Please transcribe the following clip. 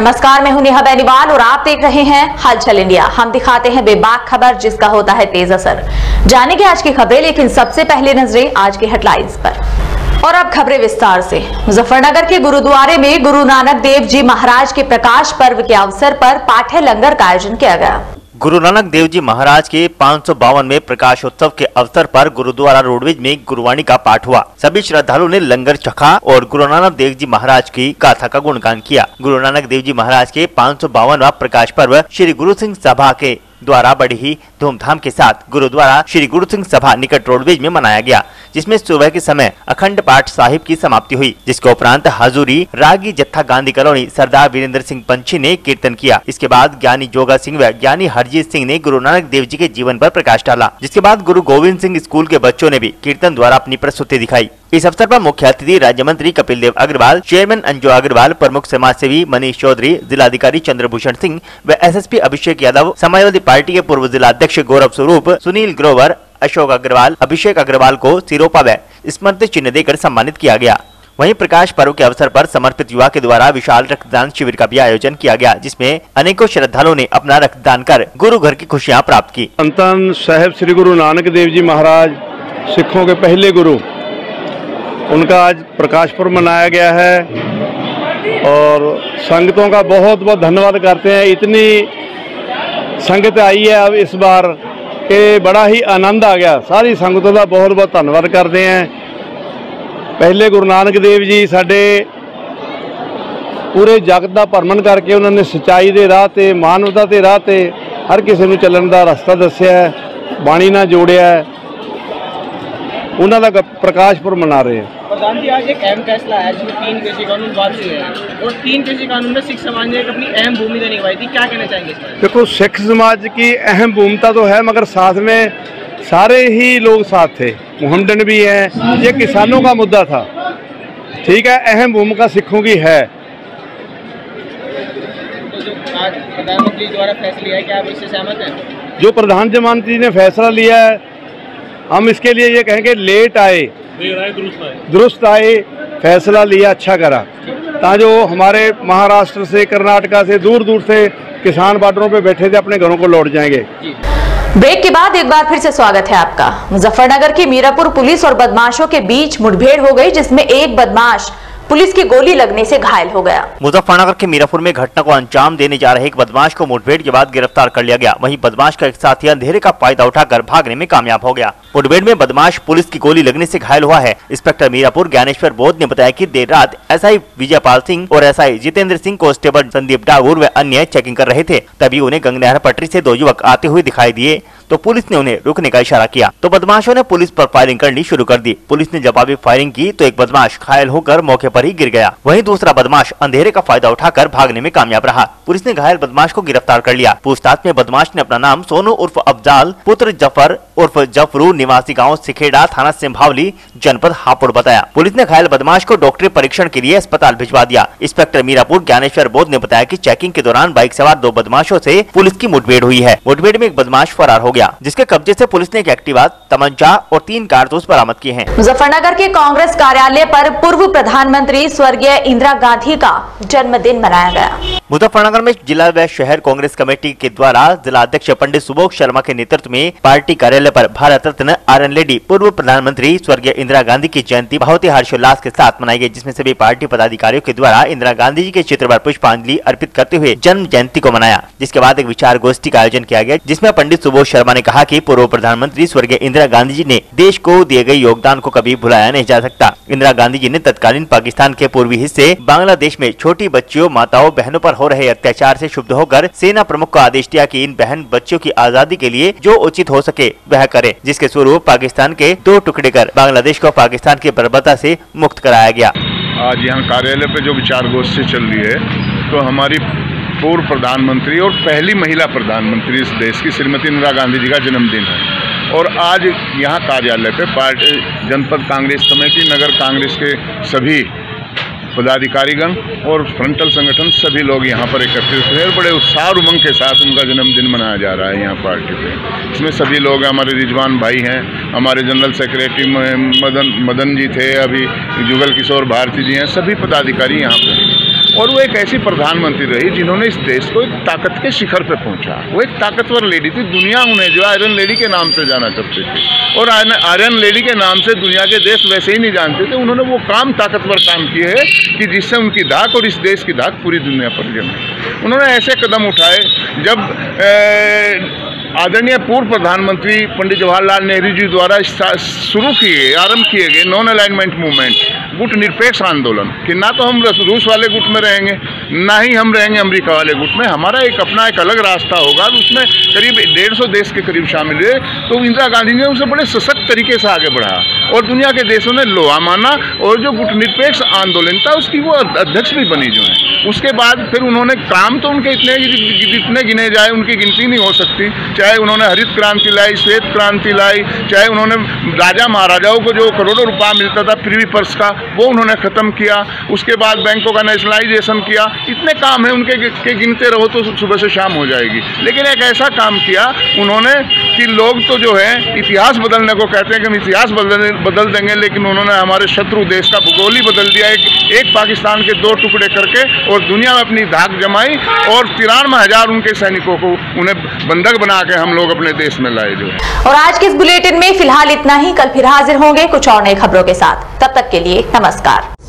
नमस्कार, मैं हूँ नेहा बेनीवाल और आप देख रहे हैं हलचल इंडिया। हम दिखाते हैं बेबाक खबर जिसका होता है तेज असर। जानेंगे आज की खबरें, लेकिन सबसे पहले नज़रें आज के हेडलाइंस पर। और अब खबरें विस्तार से। मुजफ्फरनगर के गुरुद्वारे में गुरु नानक देव जी महाराज के प्रकाश पर्व के अवसर पर पाठ्य लंगर का आयोजन किया गया। गुरु नानक देव जी महाराज के पाँच सौ में प्रकाशोत्सव के अवसर पर गुरुद्वारा रोडवेज़ में गुरुवाणी का पाठ हुआ। सभी श्रद्धालु ने लंगर चखा और गुरु नानक देव जी महाराज की गाथा का गुणगान किया। गुरु नानक देव जी महाराज के पाँच प्रकाश पर्व श्री गुरु सिंह सभा के द्वारा बड़ी ही धूमधाम के साथ गुरुद्वारा श्री गुरु सिंह सभा निकट रोडवेज़ में मनाया गया, जिसमें सुबह के समय अखंड पाठ साहिब की समाप्ति हुई, जिसके उपरांत हाजूरी, रागी, जत्था, गांधी कॉलोनी, सरदार वीरेंद्र सिंह पंछी ने कीर्तन किया। इसके बाद ज्ञानी जोगा सिंह व ज्ञानी हरजीत सिंह ने गुरु नानक देव जी के जीवन पर प्रकाश डाला, जिसके बाद गुरु गोविंद सिंह स्कूल के बच्चों ने भी कीर्तन द्वारा अपनी प्रस्तुति दिखाई। इस अवसर पर मुख्य अतिथि राज्य मंत्री कपिल देव अग्रवाल, चेयरमैन अंजू अग्रवाल, प्रमुख समाज सेवी मनीष चौधरी, जिलाधिकारी चंद्रभूषण सिंह व एसएसपी अभिषेक यादव, समाजवादी पार्टी के पूर्व जिला अध्यक्ष गौरव स्वरूप, सुनील ग्रोवर, अशोक अग्रवाल, अभिषेक अग्रवाल को सिरोपा व स्मृति चिन्ह देकर सम्मानित किया गया। वहीं प्रकाश पर्व के अवसर पर समर्पित युवा के द्वारा विशाल रक्तदान शिविर का भी आयोजन किया गया, जिसमें अनेकों श्रद्धालुओं ने अपना रक्तदान कर गुरु घर की खुशियाँ प्राप्त की। संतन साहेब श्री गुरु नानक देव जी महाराज, सिखों के पहले गुरु उनका आज प्रकाश पर्व मनाया गया है और संगतों का बहुत बहुत धन्यवाद करते हैं इतनी संगत आई है अब इस बार के बड़ा ही आनंद आ गया सारी संगतों का बहुत बहुत धन्यवाद करते हैं ਪਹਿਲੇ ਗੁਰੂ ਨਾਨਕ ਦੇਵ ਜੀ ਸਾਡੇ ਪੂਰੇ ਜਗਤ ਦਾ ਭਰਮਣ ਕਰਕੇ ਉਹਨਾਂ ਨੇ ਸਚਾਈ ਦੇ ਰਾਹ ਤੇ ਮਾਨਵਤਾ ਦੇ ਰਾਹ ਤੇ ਹਰ ਕਿਸੇ ਨੂੰ ਚੱਲਣ ਦਾ ਰਸਤਾ ਦੱਸਿਆ ਹੈ ਬਾਣੀ ਨਾਲ ਜੋੜਿਆ ਹੈ ਉਹਨਾਂ ਦਾ ਗ- ਪ੍ਰਕਾਸ਼ ਪੁਰਬ ਮਨਾ ਰਹੇ ਹਾਂ प्रधान जी आज एक अहम फैसला है जिसमें तीन कृषि कानून पास हुए हैं। और तीन कृषि कानून में सिख समाज ने एक अपनी अहम भूमिका निभाई थी। क्या कहना चाहेंगे देखो सिख समाज की अहम भूमिका तो है मगर साथ में सारे ही लोग साथ थे। मुहम्मदन भी हैं। ये किसानों का मुद्दा था। ठीक है अहम भूमिका सिखों की है। तो जो आज प्रधानमंत्री द्वारा फैसला है क्या आप इससे सहमत हैं? जो प्रधानमंत्री ने फैसला लिया है हम इसके लिए ये कहेंगे लेट आए। दुरुस्त आए। फैसला लिया अच्छा करा। ता जो हमारे महाराष्ट्र से कर्नाटका से दूर दूर से किसान बॉर्डरों पे बैठे थे अपने घरों को लौट जाएँगे। ब्रेक के बाद एक बार फिर से स्वागत है आपका। मुजफ्फरनगर की मीरापुर पुलिस और बदमाशों के बीच मुठभेड़ हो गई जिसमें एक बदमाश पुलिस की गोली लगने से घायल हो गया। मुजफ्फरनगर के मीरापुर में घटना को अंजाम देने जा रहे एक बदमाश को मुठभेड़ के बाद गिरफ़्तार कर लिया गया। वहीं बदमाश का एक साथी अंधेरे का फ़ायदा उठाकर भागने में कामयाब हो गया। मुठभेड़ में बदमाश पुलिस की गोली लगने ऐसी घायल हुआ है। इंस्पेक्टर मीरापुर, ज्ञानेश्वर बोध ने बताया की देर रात एसआई विजयपाल सिंह और एसआई जितेंद्र सिंह कांस्टेबल संदीप डागुर व अन्य चेकिंग कर रहे थे। तभी उन्हें गंगनहर पटरी ऐसी दो युवक आते हुए दिखाई दिए। तो पुलिस ने उन्हें रुकने का इशारा किया। तो बदमाशों ने पुलिस पर फायरिंग करनी शुरू कर दी। पुलिस ने जवाबी फायरिंग की तो एक बदमाश घायल होकर मौके पर ही गिर गया। वहीं दूसरा बदमाश अंधेरे का फ़ायदा उठाकर भागने में कामयाब रहा। पुलिस ने घायल बदमाश को गिरफ़्तार कर लिया। पूछताछ में बदमाश ने अपना नाम सोनू उर्फ़ अफजाल, पुत्र ज़फ़र उर्फ़ जफरू निवासी गाँव सिखेड़ा थाना सिंभावली जनपद हापुड़ बताया। पुलिस ने घायल बदमाश को डॉक्टरी परीक्षण के लिए अस्पताल भिजवा दिया। इंस्पेक्टर मीरापुर ज्ञानेश्वर बोध ने बताया कि चेकिंग के दौरान बाइक सवार दो बदमाशों से पुलिस की मुठभेड़ हुई है। मुठभेड़ में एक बदमाश फरार हो गया, जिसके कब्जे ऐसी पुलिस ने एक एक्टिवा, तमंचा और तीन कारतूस बरामद किए हैं। मुजफ्फरनगर के कांग्रेस कार्यालय आरोप पूर्व प्रधानमंत्री स्वर्गीय इंदिरा गांधी का जन्मदिन मनाया गया। मुजफ्फरनगर में जिला व शहर कांग्रेस कमेटी के द्वारा जिला अध्यक्ष पंडित सुबोध शर्मा के नेतृत्व में पार्टी कार्यालय पर भारत रत्न आर एन लेडी, पूर्व प्रधानमंत्री स्वर्गीय इंदिरा गांधी की जयंती बहुत ही हर्षोल्लास के साथ मनाई गई, जिसमें सभी पार्टी पदाधिकारियों के द्वारा इंदिरा गांधी जी के चित्र पर पुष्पांजलि अर्पित करते हुए जन्म जयंती को मनाया। जिसके बाद एक विचार गोष्ठी का आयोजन किया गया, जिसमें पंडित सुबोध शर्मा ने कहा की पूर्व प्रधानमंत्री स्वर्गीय इंदिरा गांधी जी ने देश को दिए गए योगदान को कभी भुलाया नहीं जा सकता। इंदिरा गांधी जी ने तत्कालीन पाकिस्तान के पूर्वी हिस्से, बांग्लादेश में छोटी बच्चियों, माताओं, बहनों पर हो रहे अत्याचार से शुभ होकर सेना प्रमुख को आदेश दिया कि इन बहन बच्चों की आज़ादी के लिए जो उचित हो सके वह करे, जिसके स्वरूप पाकिस्तान के दो टुकड़े कर बांग्लादेश को पाकिस्तान की बर्बरता से मुक्त कराया गया। आज यहाँ कार्यालय पे जो विचार गोष्ठी चल रही है तो हमारी पूर्व प्रधानमंत्री और पहली महिला प्रधानमंत्री इस देश की श्रीमती इंदिरा गांधी जी का जन्मदिन है। और आज यहाँ कार्यालय पे पार्टी जनपद कांग्रेस कमेटी नगर कांग्रेस के सभी पदाधिकारीगण और फ्रंटल संगठन सभी लोग यहाँ पर एकत्रित हुए और बड़े उत्साह उमंग के साथ उनका जन्मदिन मनाया जा रहा है यहाँ पार्टी पे। इसमें सभी लोग, हमारे रिजवान भाई हैं, हमारे जनरल सेक्रेटरी मदन मदन जी थे, अभी जुगल किशोर भारती जी हैं, सभी पदाधिकारी यहाँ पर और वो एक ऐसी प्रधानमंत्री रही जिन्होंने इस देश को एक ताकत के शिखर पर पहुँचा। वो एक ताकतवर लेडी थी दुनिया उन्हें जो आयरन लेडी के नाम से जाना करती थी। और आयरन लेडी के नाम से दुनिया के देश वैसे ही नहीं जानते थे उन्होंने वो काम ताकतवर काम किए है कि जिससे उनकी धाक और इस देश की धाक पूरी दुनिया पर जमे उन्होंने ऐसे कदम उठाए जब ए, आदरणीय पूर्व प्रधानमंत्री पंडित जवाहरलाल नेहरू जी द्वारा शुरू किए आरंभ किए गए नॉन अलाइनमेंट मूवमेंट गुट निरपेक्ष आंदोलन, कि ना तो हम रूस वाले गुट में रहेंगे, ना ही हम रहेंगे अमेरिका वाले गुट में। हमारा एक अपना एक अलग रास्ता होगा उसमें करीब डेढ़ सौ देश के करीब शामिल हुए। तो इंदिरा गांधी ने उसे बड़े सशक्त तरीके से आगे बढ़ाया, और दुनिया के देशों ने लोहा माना, और जो गुट निरपेक्ष आंदोलन था, उसकी वो अध्यक्ष भी बनी जो है। उसके बाद फिर उन्होंने काम तो उनके इतने जितने गिने जाए, उनकी गिनती नहीं हो सकती। चाहे उन्होंने हरित क्रांति लाई, श्वेत क्रांति लाई, चाहे उन्होंने राजा महाराजाओं को जो करोड़ों रुपया मिलता था प्रीवी पर्स का वो उन्होंने ख़त्म किया, उसके बाद बैंकों का नेशनलाइजेशन किया। इतने काम है उनके के गिनते रहो तो सुबह से शाम हो जाएगी। लेकिन एक ऐसा काम किया, उन्होंने कि लोग तो जो है, इतिहास बदलने को कहते हैं कि हम इतिहास बदल बदल देंगे, लेकिन उन्होंने हमारे शत्रु देश का भूगोल ही बदल दिया। एक एक पाकिस्तान के दो टुकड़े करके और दुनिया में अपनी धाक जमाई और तिरानवे हज़ार उनके सैनिकों को उन्हें बंधक बना के हम लोग अपने देश में लाए जो और आज के इस बुलेटिन में फ़िलहाल इतना ही। कल फिर हाजिर होंगे कुछ और नई खबरों के साथ। तब तक के लिए नमस्कार।